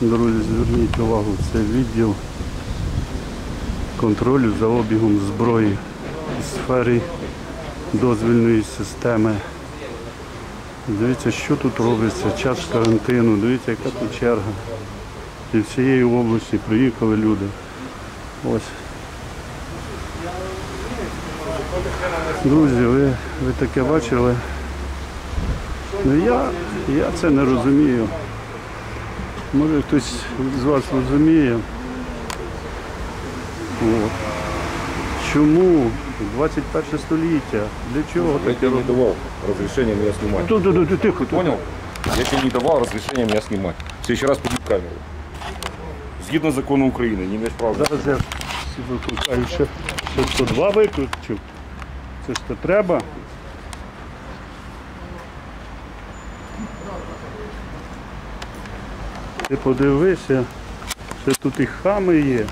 Друзі, зверніть увагу, це відділ контролю за обігом зброї у сфері дозвільної системи. Дивіться, що тут робиться, час карантину, дивіться, яка тут черга. І всієї області приїхали люди. Ось. Друзі, ви, ви таке бачили? Ну я, я це не розумію. Може хтось з вас розуміє. От. Чому 21 століття? Для чого Я таке тебе не робити? давал разрешения меня снимать. Ту- ту- ту- ту- Тихо, тихо. Понял? Я тебе не давал разрешения меня снимать. В следующий раз подниму камеру. Згідно закону України, не маєш права. Зараз я всі викликаю ще, ще 102 виключив. Це ж то треба. Ти подивися, що тут і хами є.